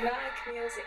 Black music.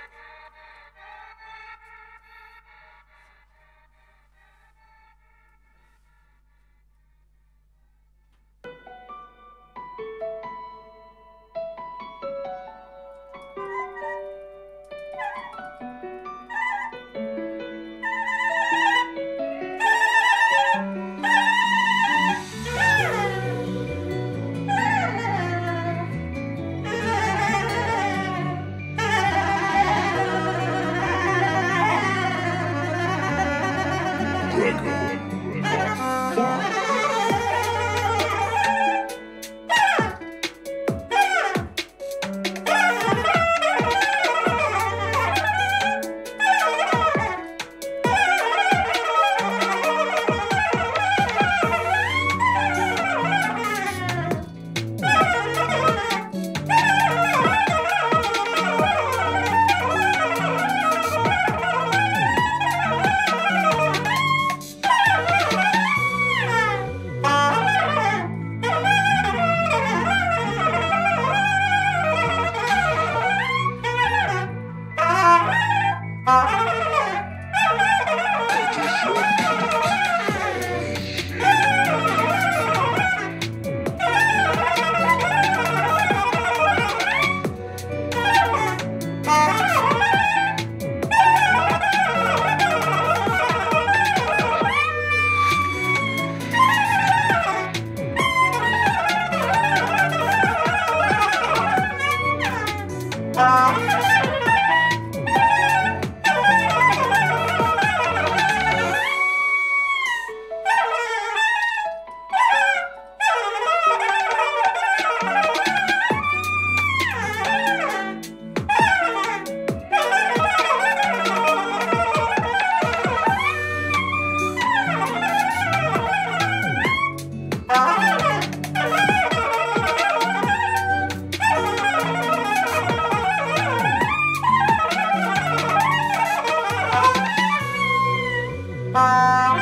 Bye.